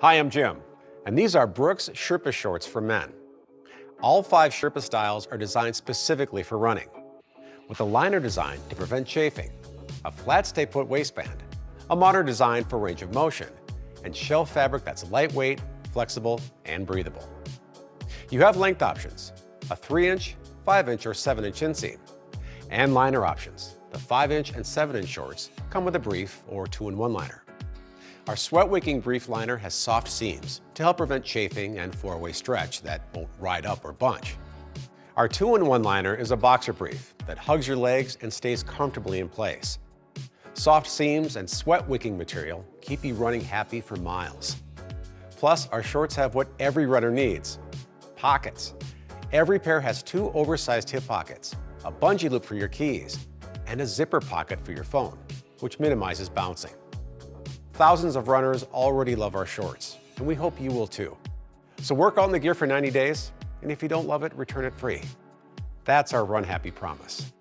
Hi, I'm Jim, and these are Brooks Sherpa shorts for men. All five Sherpa styles are designed specifically for running, with a liner design to prevent chafing, a flat stay-put waistband, a modern design for range of motion, and shell fabric that's lightweight, flexible, and breathable. You have length options, a 3-inch, 5-inch, or 7-inch inseam, and liner options. The 5-inch and 7-inch shorts come with a brief or 2-in-1 liner. Our sweat wicking brief liner has soft seams to help prevent chafing and four-way stretch that won't ride up or bunch. Our two-in-one liner is a boxer brief that hugs your legs and stays comfortably in place. Soft seams and sweat wicking material keep you running happy for miles. Plus, our shorts have what every runner needs, pockets. Every pair has two oversized hip pockets, a bungee loop for your keys, and a zipper pocket for your phone, which minimizes bouncing. Thousands of runners already love our shorts, and we hope you will too. So work on the gear for 90 days, and if you don't love it, return it free. That's our Run Happy promise.